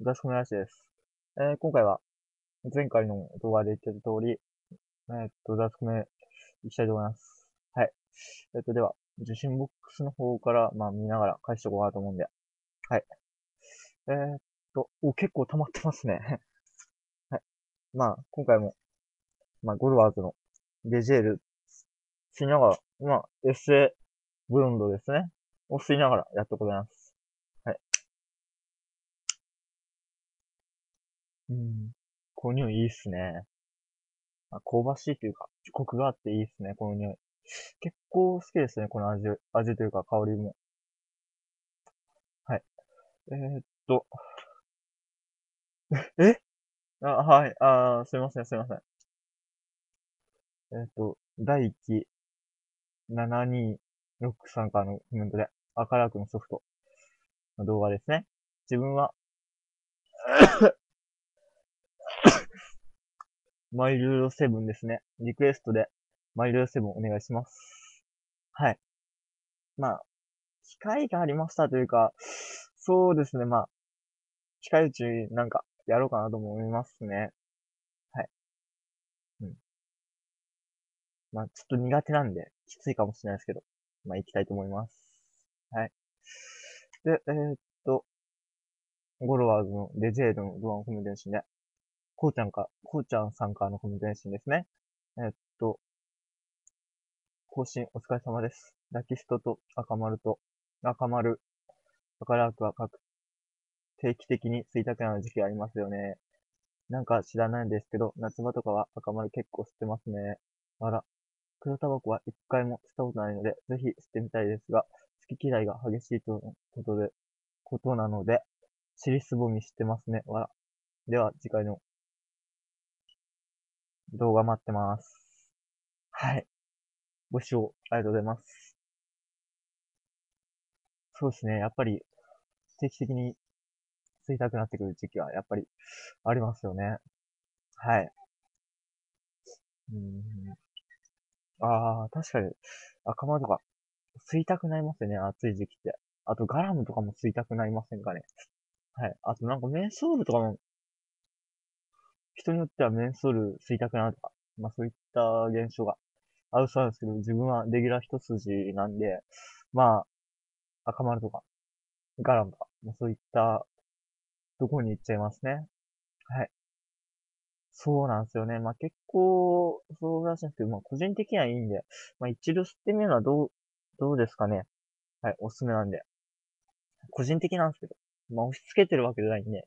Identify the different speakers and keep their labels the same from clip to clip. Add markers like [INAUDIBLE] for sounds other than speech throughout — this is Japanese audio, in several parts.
Speaker 1: 雑誌の話です。えー、今回は、前回の動画で言ってた通り、えー、っと、雑誌目いきたいと思います。はい。えー、っと、では、受信ボックスの方から、まあ、見ながら返しておこうかなと思うんで。はい。えー、っと、お、結構溜まってますね。[LAUGHS] はい。まあ、今回も、まあ、ゴルワーズのデジェールしながら、まあ、エッセイブロンドですね。を吸いながらやってございます。うん。この匂いいいっすね。あ、香ばしいというか、コクがあっていいっすね、この匂い。結構好きですね、この味、味というか香りも。はい。えー、っと。[LAUGHS] え？あ、はい。あすいません、すいません。えー、っと、第1、7263からのコメントで、赤楽のソフトの動画ですね。自分はマイルードセブンですね。リクエストで、マイルードセブンお願いします。はい。まあ、機会がありましたというか、そうですね、まあ、近いうちになんかやろうかなと思いますね。はい。うん。まあ、ちょっと苦手なんで、きついかもしれないですけど、まあ、行きたいと思います。はい。で、えー、っと、ゴロワーズのデジェードのドアンコメンテーションで、こうちゃんか、こうちゃんさんからのコメント返信ですね。えっと、更新お疲れ様です。ラキストと赤丸と、赤丸、赤ラークは各、定期的に吸いたくなる時期ありますよね。なんか知らないんですけど、夏場とかは赤丸結構吸ってますね。あら、黒タバコは一回も吸ったことないので、ぜひ吸ってみたいですが、好き嫌いが激しいとのことで、ことなので、尻すぼみしてますね。わら。では、次回の動画待ってます。はい。ご視聴ありがとうございます。そうですね。やっぱり、定期的に吸いたくなってくる時期は、やっぱり、ありますよね。はい。うん。ああ、確かに、赤間とか、吸いたくなりますよね、暑い時期って。あと、ガラムとかも吸いたくなりませんかね。はい。あと、なんか、メンソールとかも人によってはメンソール吸いたくなるとか、まあそういった現象があるそうなんですけど、自分はレギュラー一筋なんで、まあ、赤丸とか、ガラムとか、まあそういったところに行っちゃいますね。はい。そうなんですよね。まあ結構、そうらしいんですけど、まあ個人的にはいいんで、まあ一度吸ってみるのはどう、どうですかね。はい、おすすめなんで。個人的なんですけど、まあ押し付けてるわけじゃないんで、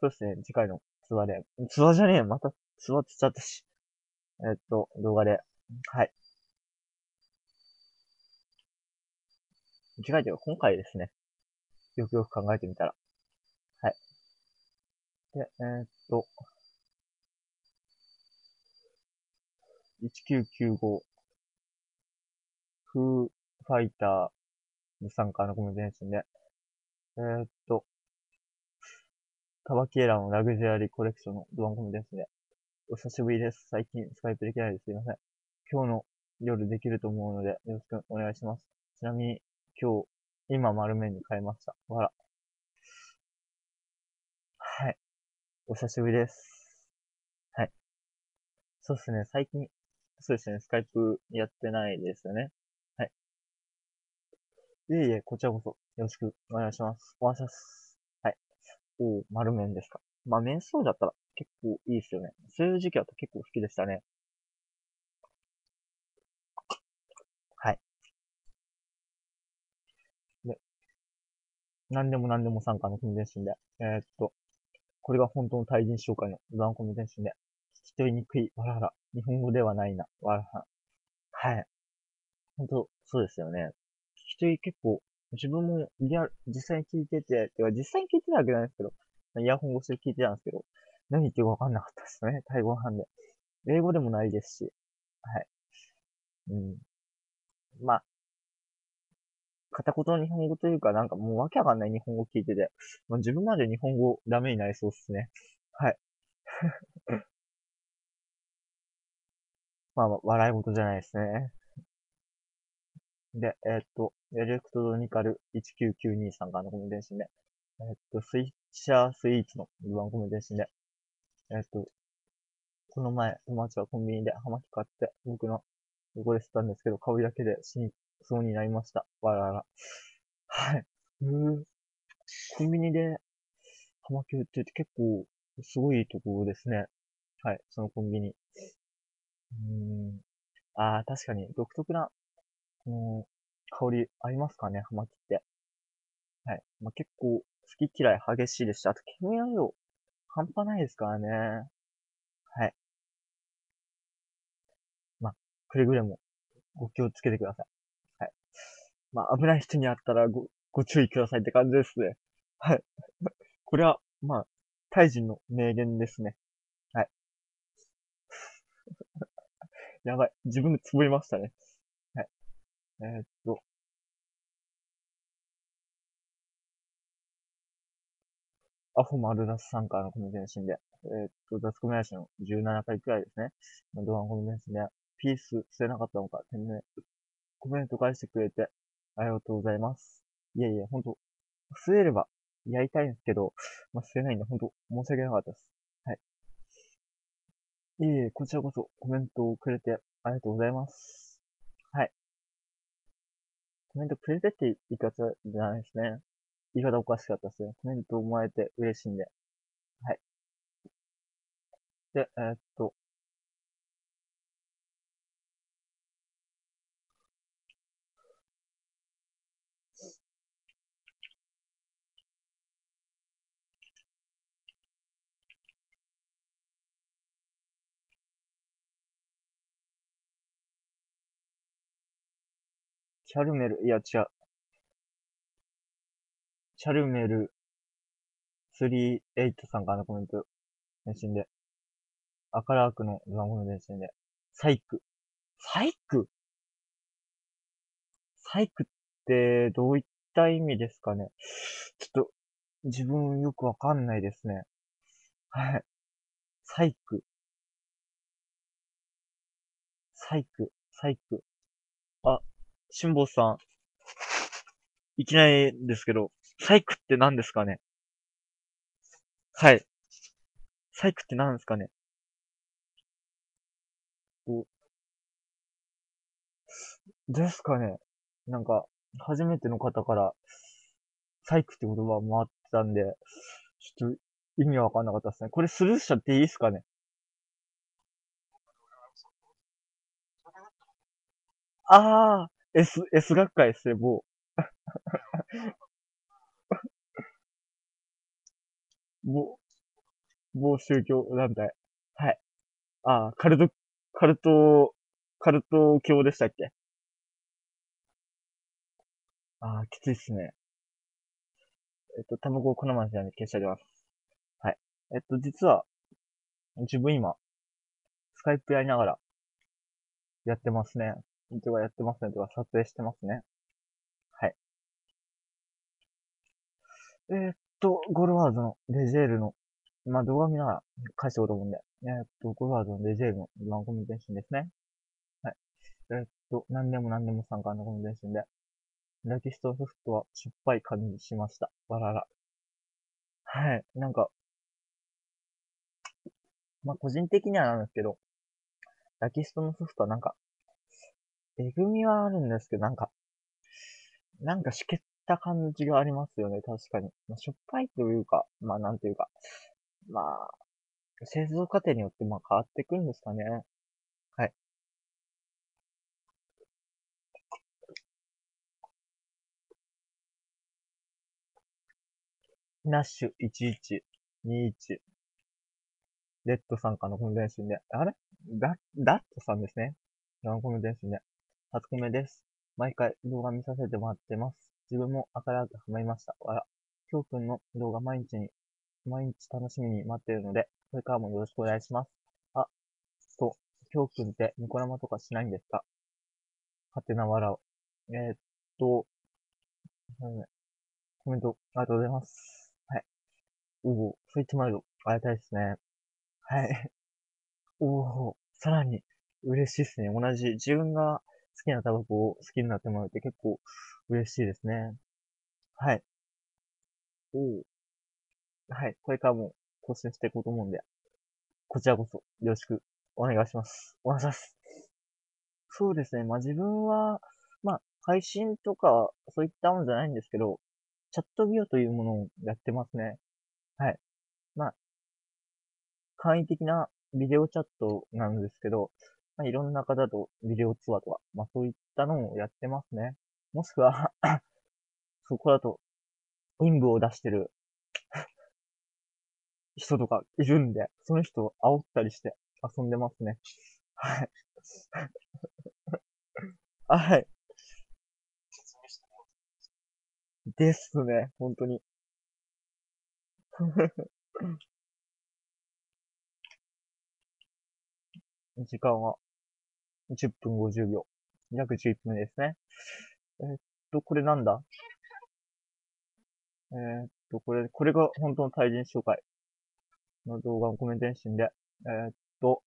Speaker 1: そうですね、次回のツアーで。ツアーじゃねえよまたツアーつっちゃったし。えっと、動画で。はい。次回というか今回ですね。よくよく考えてみたら。はい。で、えー、っと、1995フーファイターの参加のコメント返信で、えー、っと、カバキエラのラグジュアリーコレクションのドワンコミですね。お久しぶりです。最近スカイプできないです。すいません。今日の夜できると思うので、よろしくお願いします。ちなみに、今日、今丸面に変えました。わら。はい。お久しぶりです。はい。そうですね。最近、そうですね。スカイプやってないですよね。はい。いえいえ、こちらこそ、よろしくお願いします。お願いします。お丸麺ですか？まあ、麺そうだったら結構いいですよね。そういう時期だと結構好きでしたね。はい。で、何でも何でも参加のコミュニケーションで、えー、っと、これが本当の対人紹介のブランコミュニで、聞き取りにくい、わらわら。日本語ではないな、わらわら。はい。本当、そうですよね。聞き取り結構自分もリアル、実際に聞いてて、てか実際に聞いてたわけじゃないですけど、イヤホン越しで聞いてたんですけど、何言ってるかわかんなかったですね。[LAUGHS] タイ語なんで。英語でもないですし。はい。うん。まあ、片言の日本語というか、なんかもうわけわかんない日本語聞いてて、まあ、自分まで日本語ダメになりそうですね。はい。[LAUGHS] まあ、笑い事じゃないですね。で、えっと、エレクトロニカル1992さんからのコメント返信で、えっと、スイッチャースイーツのルワンコメント返信で、えっと、この前、友達がコンビニでハマキ買って、僕の汚れてたんですけど、香りだけで死にそうになりました。わらわら。はい。うーコンビニでハマキ売ってて結構すごいところですね。はい、そのコンビニ。うーん。ああ、確かに独特な、この、香りありますかね、ハマキって。はい。まあ、結構好き嫌い激しいですし、あと煙の量半端ないですからね。はい。まあ、くれぐれもご気をつけてください。はい。まあ、危ない人に会ったらご、ご注意くださいって感じですね。はい。[LAUGHS] これは、まあ、タイ人の名言ですね。はい。[LAUGHS] やばい。自分でつぶりましたね。えー、っと。アホマルダスさんからのコメント返信で、えー、っと、雑コメ配信の17回くらいですね。動画のコメント返信で、ピース捨てなかったのか、天然、コメント返してくれて、ありがとうございます。いやいや、ほんと、吸えればやりたいんですけど、まあ、吸えないんで、ほんと、申し訳なかったです。はい。いえいえ、こちらこそコメントをくれてありがとうございます。はい。コメントくれてって言い方じゃないですね。言い方おかしかったですね。コメントをもらえて嬉しいんで。はい。で、えー、っと、チャルメル、いや、違う。チャルメル38さんからのコメント、返信で。赤ラークのドラゴン返信で。サイク。サイク？サイクってどういった意味ですかねちょっと、自分よくわかんないですね。はい。サイク。サイク、サイク。辛坊さん。いきなりですけど、サイクって何ですかね？はい。サイクって何ですかね？お、ですかねなんか、初めての方から、サイクって言葉を回ってたんで、ちょっと意味わかんなかったですね。これスルーしちゃっていいですかね？ああ、S、S 学会ですね、某。[LAUGHS] 某、某宗教団体。はい。ああ、カルト、カルト、カルト教でしたっけ？ああ、きついっすね。えっと、卵粉まんじゃんで消してあります。はい。えっと、実は、自分今、スカイプやりながら、やってますね。とかやってますねとか撮影してますね。はい。えー、っと、ゴルワーズのレジェールの、まあ、動画見ながら返しておこうと思うんで、えー、っと、ゴルワーズのレジェールのワンコミュニケーションですね。はい。えー、っと、何でも何でも参加のコミュニケーションで、ラキストソフトはしょっぱい感じしました。わらら。はい。なんか、まあ、個人的にはなんですけど、ラキストのソフトはなんか、えぐみはあるんですけど、なんか、なんかしけった感じがありますよね、確かに。まあ、しょっぱいというか、まあなんていうか、まあ、製造過程によってまあ変わってくるんですかね。はい。ナッシュ1121。レッドさんからのコメントで、あれ？ダ、ダットさんですね。コメントで。初コメです。毎回動画見させてもらってます。自分も明るくハマりました。わら。きょうくんの動画毎日に、毎日楽しみに待っているので、これからもよろしくお願いします。あ、と、きょうくんってニコ生とかしないんですか？はてな笑う。えー、っと、コメントありがとうございます。はい。おお、そう言ってもらえるとありがたいですね。はい。おお、さらに嬉しいですね。同じ、自分が好きなタバコを好きになってもらえて結構嬉しいですね。はい。おお。はい。これからも更新していこうと思うんで、こちらこそよろしくお願いします。お願いします。そうですね。まあ自分は、まあ配信とかそういったものじゃないんですけど、チャットビューというものをやってますね。はい。まあ、簡易的なビデオチャットなんですけど、まあ、いろんな方とビデオ通話とか、まあそういったのをやってますね。もしくは [COUGHS] そこだと、陰部を出してる [LAUGHS] 人とかいるんで、その人を煽ったりして遊んでますね。はい。はい。ですね、本当に。[LAUGHS] 時間は10分50秒。約11分ですね。えー、っと、これなんだ？えー、っと、これ、これが本当の対人紹介の動画のコメント返信で、えー、っと、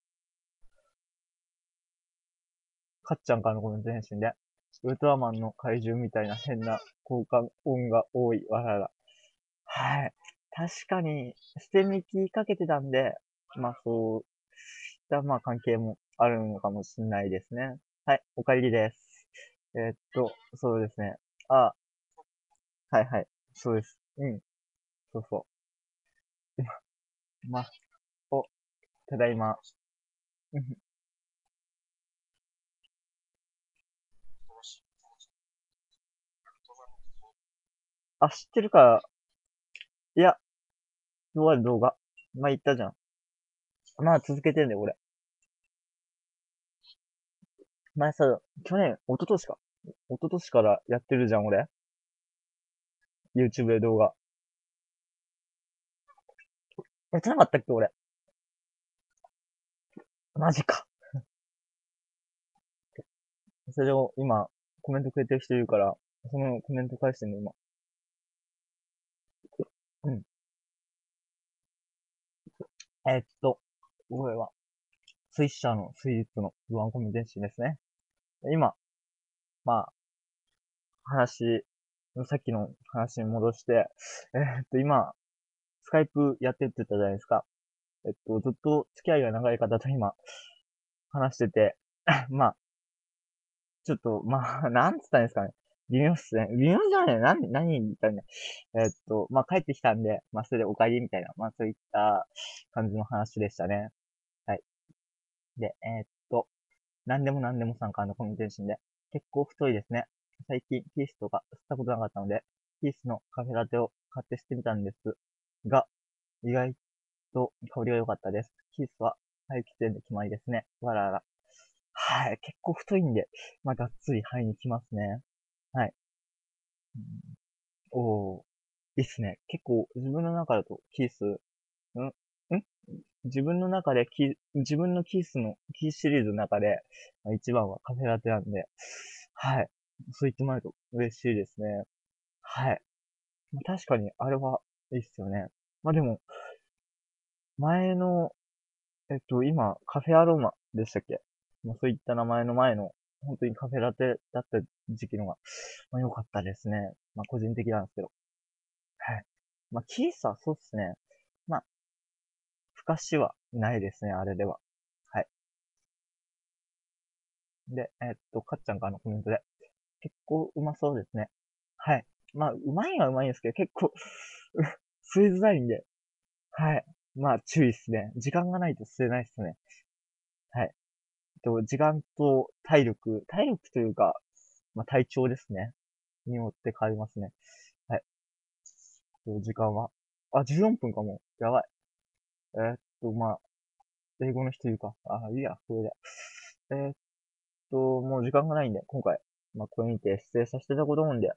Speaker 1: かっちゃんからのコメント返信で、ウルトラマンの怪獣みたいな変な交換音が多い、わらら。はい。確かに、捨て身きかけてたんで、まあそう、ったまあ関係もあるのかもしれないですね。はい、お帰りです。えー、っと、そうですね。あ、はいはい、そうです。うん。そうそう。ま、お、ただいま。あ、知ってるか。いや、動画動画。まあ、言ったじゃん。まあ、続けてんだよ、俺。前さ、去年、一昨年か。一昨年からやってるじゃん、俺。YouTube で動画。やってなかったっけ、俺。マジか。[LAUGHS] それを今、コメントくれてる人いるから、そのコメント返してんの、今。うん。えー、っと、これは、スイッシャーのスイーツの不安コミ電子ですね。今、まあ、話、さっきの話に戻して、えー、っと、今、スカイプやってって言ったじゃないですか。えっと、ずっと付き合いが長い方と今、話してて、[LAUGHS] まあ、ちょっと、まあ、なんつったんですかね。微妙っすね。微妙じゃないな、何、何みたいな。えっと、まあ、帰ってきたんで、まあ、それでお帰りみたいな、まあ、そういった感じの話でしたね。で、えー、っと、何でも何でもさんからのコミュニケーションで、結構太いですね。最近、ピースとか吸ったことなかったので、ピースのカフェラテを買ってしてみたんですが、意外と香りが良かったです。ピースは廃棄店で決まりですね。わらわら。はい。結構太いんで、まあ、がっつり肺にきますね。はい。うん、おー。いいっすね。結構自分の中だとキース、ん？ん？自分の中でキ、自分のキースの、キーシリーズの中で、まあ、一番はカフェラテなんで、はい。そう言ってもらえると嬉しいですね。はい。確かに、あれはいいっすよね。まあでも、前の、えっと、今、カフェアロマでしたっけ？まあそういった名前の前の、本当にカフェラテだった時期のが、まあ良かったですね。まあ個人的なんですけど。はい。まあキースはそうっすね。ふかしはないですね、あれでは。はい。で、えっと、かっちゃんからのコメントで、結構うまそうですね。はい。まあ、うまいはうまいんですけど、結構吸いづらいんで、はい。まあ、注意っすね。時間がないと吸えないっすね。はい。と、時間と体力、体力というか、まあ、体調ですね。によって変わりますね。はい。時間は、あ、14分かも。やばい。えー、っと、まあ、英語の人いるか。あ、いいや、これで。えー、っと、もう時間がないんで、今回、まあ、これにて失礼させていただこうと思うんで、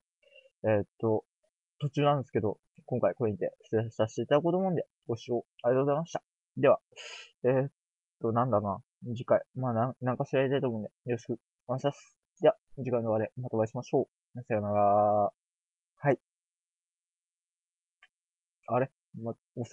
Speaker 1: えー、っと、途中なんですけど、今回これにて失礼させていただこうと思うんで、ご視聴ありがとうございました。では、えー、っと、なんだな、次回、まあ、なん、なんかしらやりたいと思うんで、よろしくお願いします。では、次回の動画でまたお会いしましょう。さよなら。はい。あれ？ま、お世話